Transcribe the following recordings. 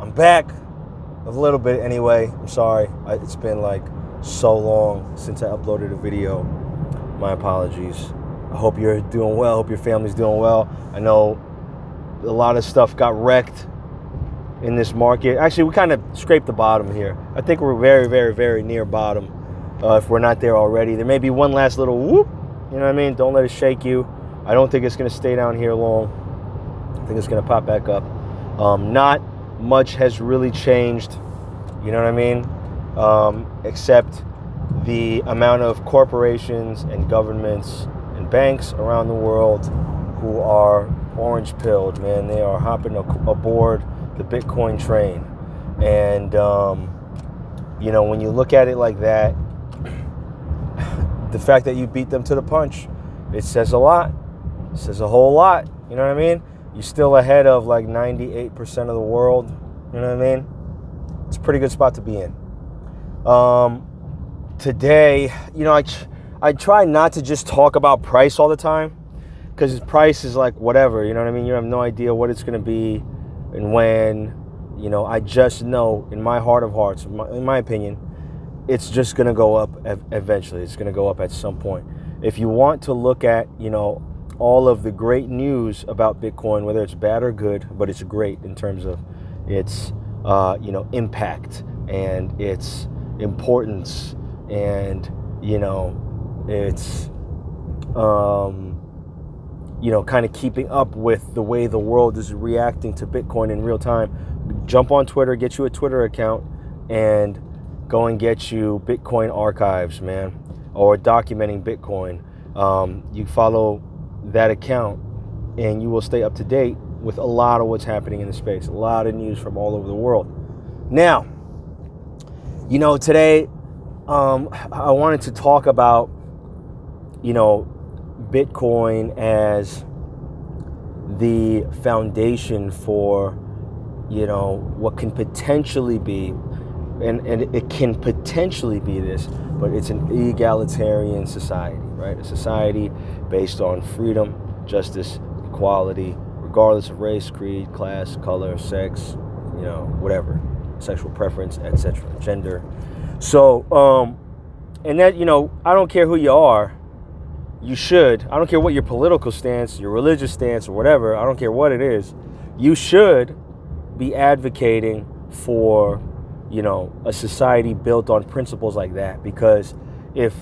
I'm back. A little bit anyway. I'm sorry. It's been like so long since I uploaded a video. My apologies. I hope you're doing well. I hope your family's doing well. I know a lot of stuff got wrecked in this market. Actually, we kind of scraped the bottom here. I think we're very, very, very near bottom. Uh, if we're not there already, there may be one last little whoop. You know what I mean? Don't let it shake you. I don't think it's going to stay down here long. I think it's going to pop back up. Um, not much has really changed. You know what I mean? Um, except the amount of corporations and governments and banks around the world who are orange pilled, man. They are hopping aboard the Bitcoin train. And, um, you know, when you look at it like that, the fact that you beat them to the punch, it says a lot. It says a whole lot. You know what I mean? You're still ahead of like 98% of the world. You know what I mean? It's a pretty good spot to be in. Um, today, you know, I, I try not to just talk about price all the time because price is like whatever. You know what I mean? You have no idea what it's going to be and when, you know, I just know in my heart of hearts, in my opinion, it's just going to go up eventually. It's going to go up at some point. If you want to look at, you know, all of the great news about Bitcoin, whether it's bad or good, but it's great in terms of its, uh, you know, impact and its importance and, you know, its, um, you know, kind of keeping up with the way the world is reacting to Bitcoin in real time, jump on Twitter, get you a Twitter account, and go and get you Bitcoin archives, man, or documenting Bitcoin. Um, you follow that account, and you will stay up to date with a lot of what's happening in the space, a lot of news from all over the world. Now, you know, today um, I wanted to talk about, you know, Bitcoin as the foundation for, you know, what can potentially be, and, and it can potentially be this, but it's an egalitarian society, right? A society based on freedom, justice, equality, regardless of race, creed, class, color, sex, you know, whatever, sexual preference, etc., gender. So, um, and that, you know, I don't care who you are, you should, I don't care what your political stance, your religious stance, or whatever, I don't care what it is, you should be advocating for, you know, a society built on principles like that. Because if,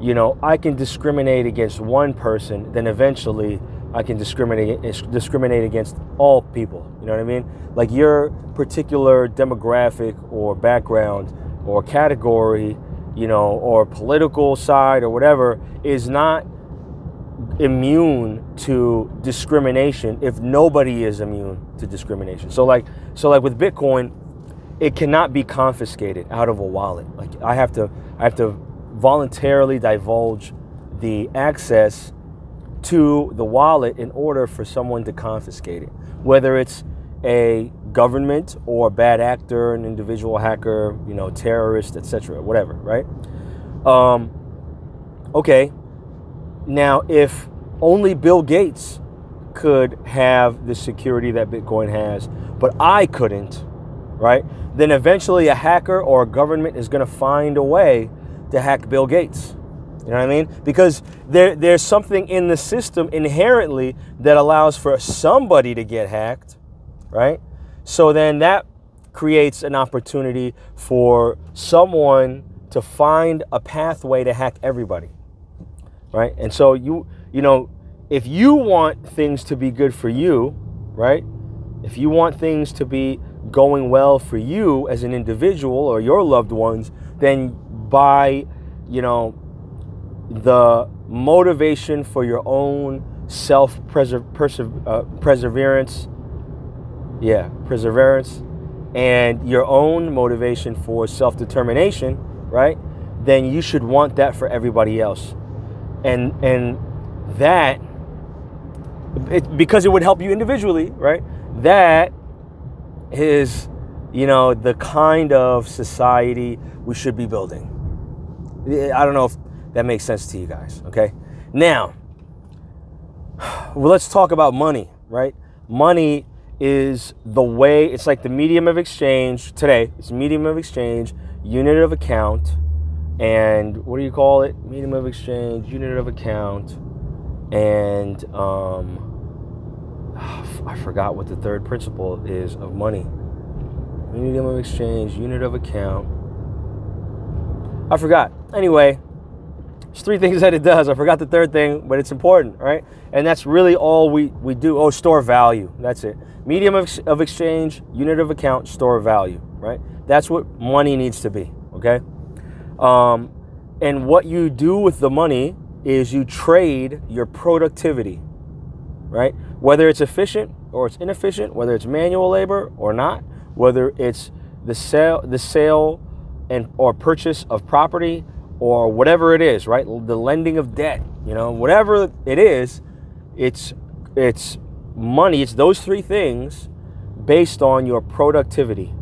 you know, I can discriminate against one person, then eventually I can discriminate discriminate against all people. You know what I mean? Like your particular demographic or background or category, you know, or political side or whatever is not immune to discrimination if nobody is immune to discrimination. So like so like with Bitcoin, it cannot be confiscated out of a wallet. Like I have to I have to voluntarily divulge the access to the wallet in order for someone to confiscate it. Whether it's a government or a bad actor, an individual hacker, you know, terrorist, etc., whatever, right? Um, okay, now, if only Bill Gates could have the security that Bitcoin has, but I couldn't, right? Then eventually a hacker or a government is going to find a way to hack Bill Gates. You know what I mean? Because there, there's something in the system inherently that allows for somebody to get hacked, right? So then that creates an opportunity for someone to find a pathway to hack everybody right? And so you you know, if you want things to be good for you, right? If you want things to be going well for you as an individual or your loved ones, then by, you know, the motivation for your own self uh, perseverance, yeah, perseverance, and your own motivation for self determination, right? Then you should want that for everybody else. And and that it, because it would help you individually right? That is you know the kind of society we should be building i don't know if that makes sense to you guys okay now well, let's talk about money right money is the way, it's like the medium of exchange today. It's medium of exchange, unit of account, and what do you call it? Medium of exchange, unit of account, and um, I forgot what the third principle is of money. Medium of exchange, unit of account. I forgot. Anyway, there's three things that it does. I forgot the third thing, but it's important, right? And that's really all we, we do. Oh, store value. That's it. Medium of, of exchange, unit of account, store value, right? That's what money needs to be, okay? Um, and what you do with the money is you trade your productivity, right? Whether it's efficient or it's inefficient, whether it's manual labor or not, whether it's the sale, the sale and or purchase of property or whatever it is, right? The lending of debt, you know, whatever it is, it's it's money. It's those three things based on your productivity,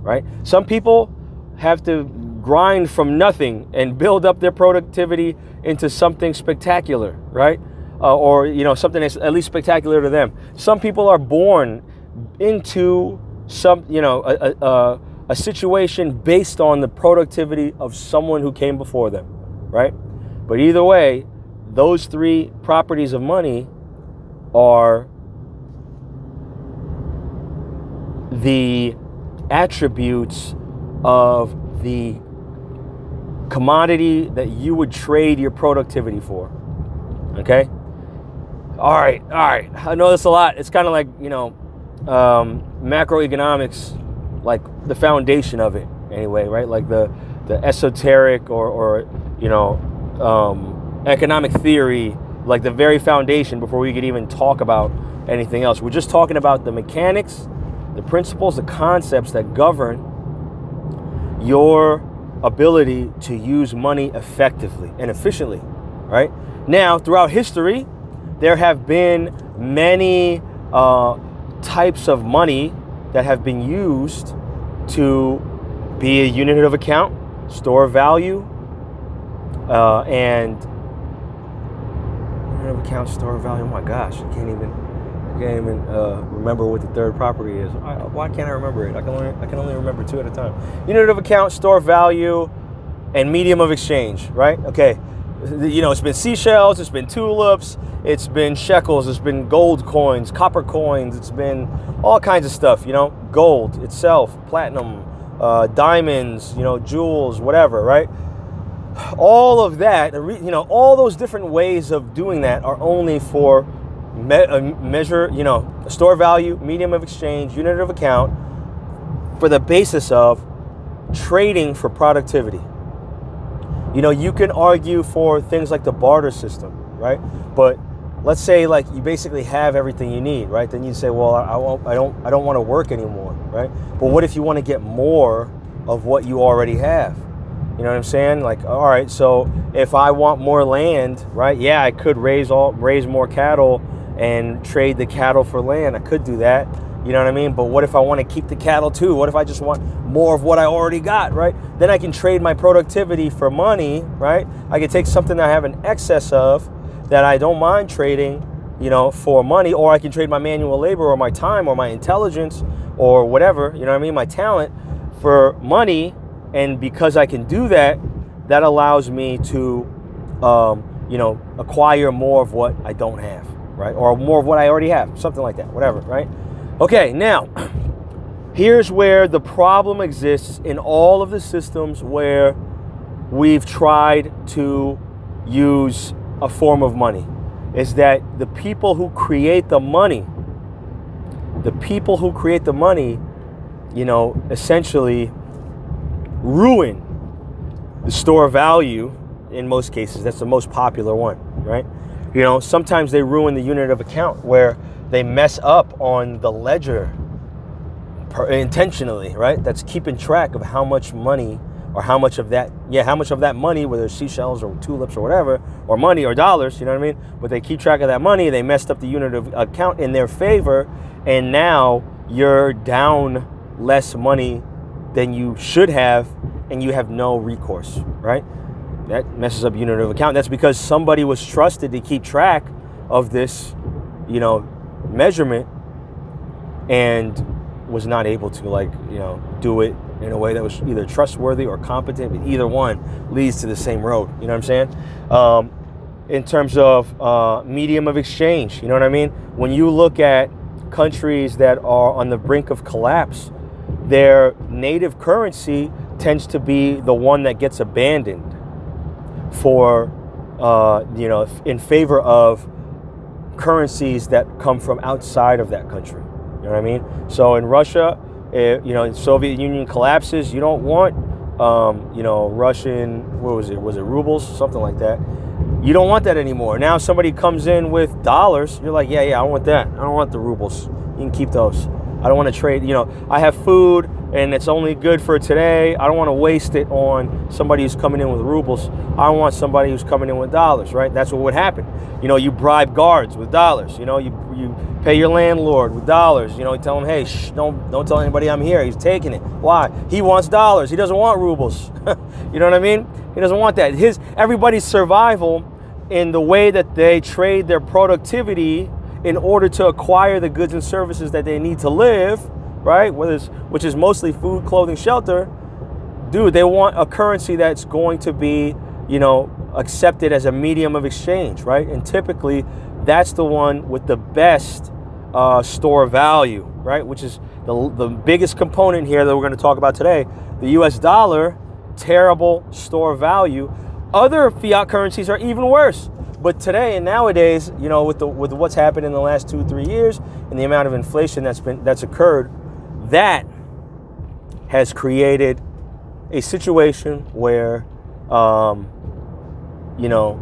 right? Some people have to grind from nothing and build up their productivity into something spectacular, right? Uh, or you know something that's at least spectacular to them. Some people are born into some you know a, a, a situation based on the productivity of someone who came before them, right? But either way, those three properties of money are the attributes of the commodity that you would trade your productivity for. Okay? All right, all right. I know this a lot. It's kind of like, you know, um, macroeconomics, like the foundation of it, anyway, right? Like the, the esoteric or, or you know, um, economic theory, like the very foundation before we could even talk about anything else. We're just talking about the mechanics, the principles, the concepts that govern your ability to use money effectively and efficiently, right? Now, throughout history, there have been many uh, types of money that have been used to be a unit of account, store value, uh, and unit of account, store value. Oh my gosh, I can't even, I can't even uh, remember what the third property is. I, why can't I remember it? I can only, I can only remember two at a time. Unit of account, store value, and medium of exchange. Right? Okay you know, it's been seashells, it's been tulips, it's been shekels, it's been gold coins, copper coins, it's been all kinds of stuff, you know, gold itself, platinum, uh, diamonds, you know, jewels, whatever, right? All of that, you know, all those different ways of doing that are only for me- uh, measure, you know, store value, medium of exchange, unit of account, for the basis of trading for productivity. You know, you can argue for things like the barter system, right? But let's say like you basically have everything you need, right? Then you say, well, I, won't, I don't, I don't want to work anymore, right? But what if you want to get more of what you already have? You know what I'm saying? Like, all right, so if I want more land, right? Yeah, I could raise all raise more cattle and trade the cattle for land. I could do that. You know what I mean? But what if I want to keep the cattle too? What if I just want more of what I already got, right? Then I can trade my productivity for money, right? I can take something that I have an excess of that I don't mind trading, you know, for money, or I can trade my manual labor or my time or my intelligence or whatever, you know what I mean, my talent for money. And because I can do that, that allows me to, um, you know, acquire more of what I don't have, right? Or more of what I already have, something like that, whatever, right? Okay, now, here's where the problem exists in all of the systems where we've tried to use a form of money is that the people who create the money, the people who create the money, you know, essentially ruin the store value in most cases. That's the most popular one, right? You know, sometimes they ruin the unit of account where they mess up on the ledger per, intentionally, right? That's keeping track of how much money or how much of that, yeah, how much of that money, whether it's seashells or tulips or whatever, or money or dollars, you know what I mean? But they keep track of that money. They messed up the unit of account in their favor, and now you're down less money than you should have, and you have no recourse, right? That messes up unit of account. That's because somebody was trusted to keep track of this, you know, measurement and was not able to like you know do it in a way that was either trustworthy or competent. But either one leads to the same road. You know what I'm saying? Um, in terms of uh, medium of exchange, you know what I mean? When you look at countries that are on the brink of collapse, their native currency tends to be the one that gets abandoned for uh, you know in favor of currencies that come from outside of that country. You know what I mean? So in Russia, if, you know, Soviet Union collapses, you don't want, um, you know, Russian, what was it? Was it rubles? Something like that. You don't want that anymore. Now somebody comes in with dollars, you're like, yeah, yeah, I want that. I don't want the rubles. You can keep those. I don't want to trade, you know, I have food and it's only good for today. I don't want to waste it on somebody who's coming in with rubles. I want somebody who's coming in with dollars, right? That's what would happen. You know, you bribe guards with dollars. You know, you you pay your landlord with dollars. You know, you tell him, hey, shh, don't don't tell anybody I'm here. He's taking it. Why? He wants dollars. He doesn't want rubles. you know what I mean? He doesn't want that. His everybody's survival in the way that they trade their productivity in order to acquire the goods and services that they need to live right? Which is mostly food, clothing, shelter. Dude, they want a currency that's going to be, you know, accepted as a medium of exchange, right? And typically, that's the one with the best uh, store value, right? Which is the, the biggest component here that we're going to talk about today. The US dollar, terrible store value. Other fiat currencies are even worse. But today and nowadays, you know, with the with what's happened in the last two three years and the amount of inflation that's been that's occurred, that has created a situation where, um, you know,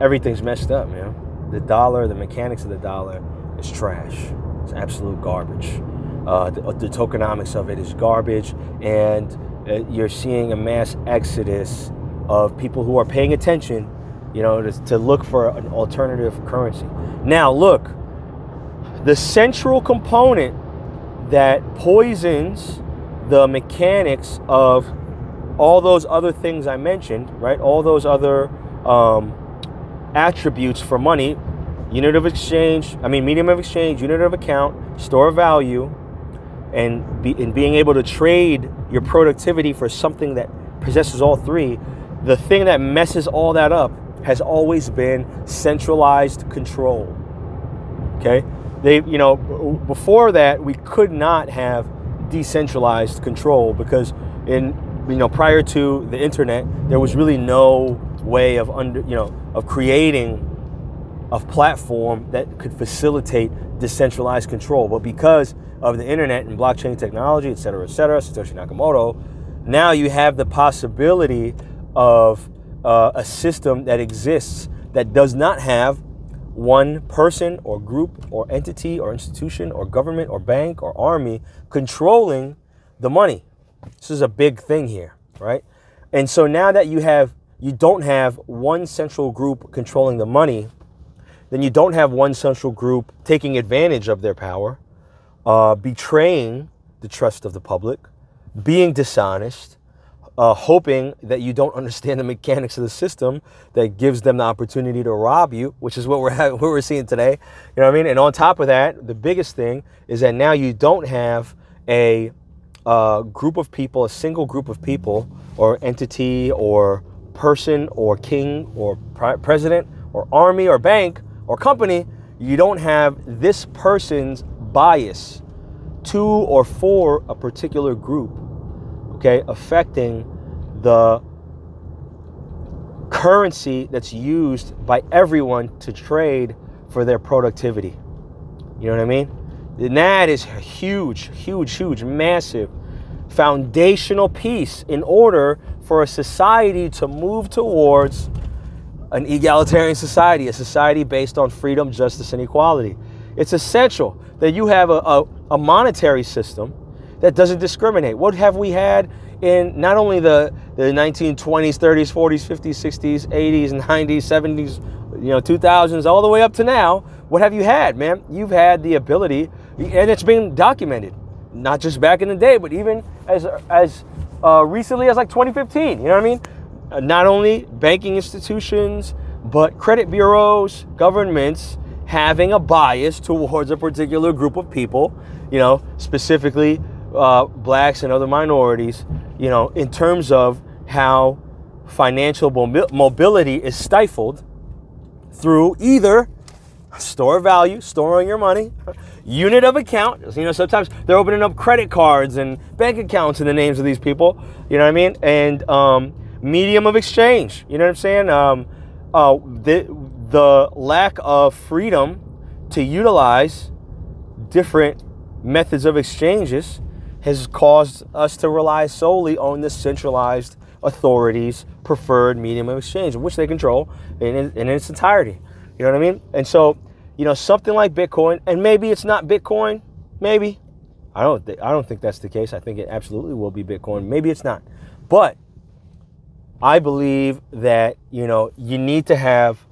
everything's messed up, man. The dollar, the mechanics of the dollar is trash. It's absolute garbage. Uh, the, the, tokenomics of it is garbage, and uh, you're seeing a mass exodus of people who are paying attention, you know, to, to look for an alternative currency. Now, look, the central component that poisons the mechanics of all those other things I mentioned, right? All those other um, attributes for money unit of exchange, I mean, medium of exchange, unit of account, store of value, and, be, and being able to trade your productivity for something that possesses all three. The thing that messes all that up has always been centralized control. Okay? They you know before that we could not have decentralized control because in you know prior to the internet there was really no way of under you know of creating a platform that could facilitate decentralized control. But because of the internet and blockchain technology et cetera et cetera satoshi nakamoto now you have the possibility of uh, a system that exists that does not have one person or group or entity or institution or government or bank or army controlling the money. This is a big thing here, right? And so now that you have you don't have one central group controlling the money, then you don't have one central group taking advantage of their power, uh, betraying the trust of the public, being dishonest, uh, hoping that you don't understand the mechanics of the system that gives them the opportunity to rob you, which is what we're what we're seeing today. You know what I mean? And on top of that, the biggest thing is that now you don't have a uh, group of people, a single group of people, or entity, or person, or king, or president, or army, or bank, or company. You don't have this person's bias to or for a particular group okay, affecting the currency that's used by everyone to trade for their productivity. You know what I mean? And that is a huge, huge, huge, massive foundational piece in order for a society to move towards an egalitarian society, a society based on freedom, justice, and equality. It's essential that you have a, a, a monetary system that doesn't discriminate. What have we had in not only the, the 1920s, 30s, 40s, 50s, 60s, 80s, 90s, 70s, you know, 2000s, all the way up to now? What have you had, man? You've had the ability, and it's been documented, not just back in the day, but even as as uh, recently as like 2015. You know what I mean? Uh, not only banking institutions, but credit bureaus, governments having a bias towards a particular group of people, you know, specifically uh, blacks and other minorities, you know, in terms of how financial mobility is stifled through either store value, storing your money, unit of account. You know, sometimes they're opening up credit cards and bank accounts in the names of these people. You know what I mean? And um, medium of exchange. You know what I'm saying? Um, uh, the the lack of freedom to utilize different methods of exchanges has caused us to rely solely on the centralized authorities' preferred medium of exchange, which they control in, in its entirety. You know what I mean? And so, you know, something like Bitcoin, and maybe it's not Bitcoin, maybe. I don't, th- I don't think that's the case. I think it absolutely will be Bitcoin. Maybe it's not. But I believe that, you know, you need to have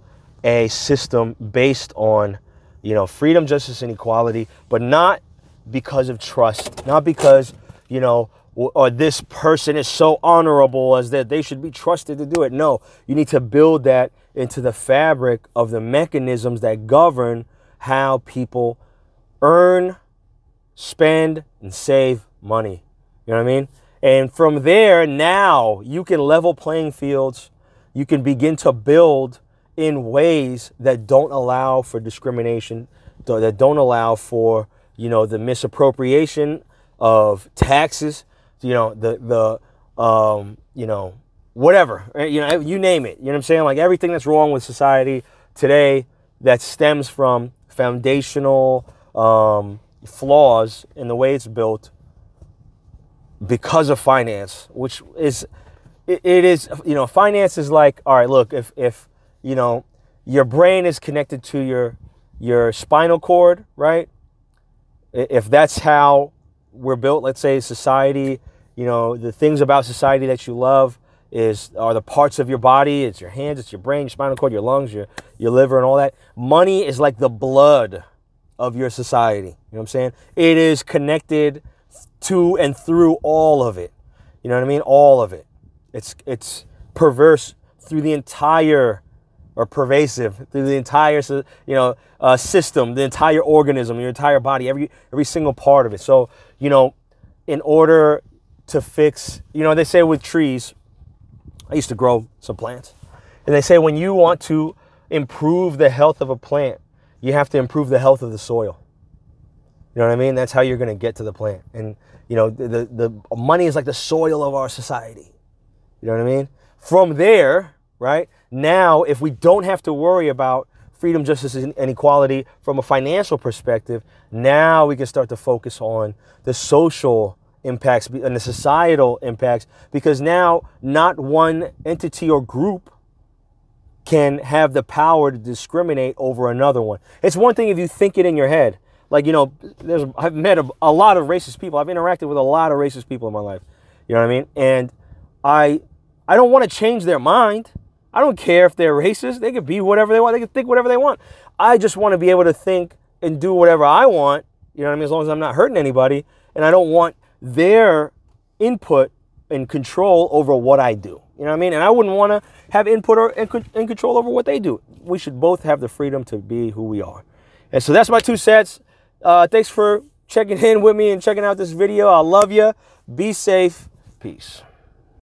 a system based on, you know, freedom, justice, and equality, but not because of trust, not because, you know, or this person is so honorable as that they should be trusted to do it. No, you need to build that into the fabric of the mechanisms that govern how people earn, spend, and save money. You know what I mean? And from there, now you can level playing fields. You can begin to build in ways that don't allow for discrimination, that don't allow for, you know, the misappropriation of taxes, you know, the, the, um, you know, whatever, you know, you name it. You know what I'm saying? Like everything that's wrong with society today that stems from foundational um, flaws in the way it's built because of finance, which is, it, it is, you know, finance is like, all right, look, if, if, you know, your brain is connected to your your spinal cord, right? If that's how we're built, let's say society, you know, the things about society that you love is are the parts of your body, it's your hands, it's your brain, your spinal cord, your lungs, your your liver and all that. Money is like the blood of your society. You know what I'm saying? It is connected to and through all of it. You know what I mean? All of it. It's it's perverse through the entire or pervasive through the entire you know uh, system, the entire organism, your entire body, every every single part of it. So you know, in order to fix, you know, they say with trees. I used to grow some plants, and they say when you want to improve the health of a plant, you have to improve the health of the soil. You know what I mean? That's how you're going to get to the plant. And you know, the, the the money is like the soil of our society. You know what I mean? From there, right? Now, if we don't have to worry about freedom, justice, and equality from a financial perspective, now we can start to focus on the social impacts and the societal impacts because now not one entity or group can have the power to discriminate over another one. It's one thing if you think it in your head. Like, you know, there's I've met a, a lot of racist people. I've interacted with a lot of racist people in my life. You know what I mean? And I I don't want to change their mind. I don't care if they're racist. They could be whatever they want. They can think whatever they want. I just want to be able to think and do whatever I want. You know what I mean? As long as I'm not hurting anybody. And I don't want their input and control over what I do. You know what I mean? And I wouldn't want to have input or and control over what they do. We should both have the freedom to be who we are. And so that's my two cents. Uh, thanks for checking in with me and checking out this video. I love you. Be safe. Peace.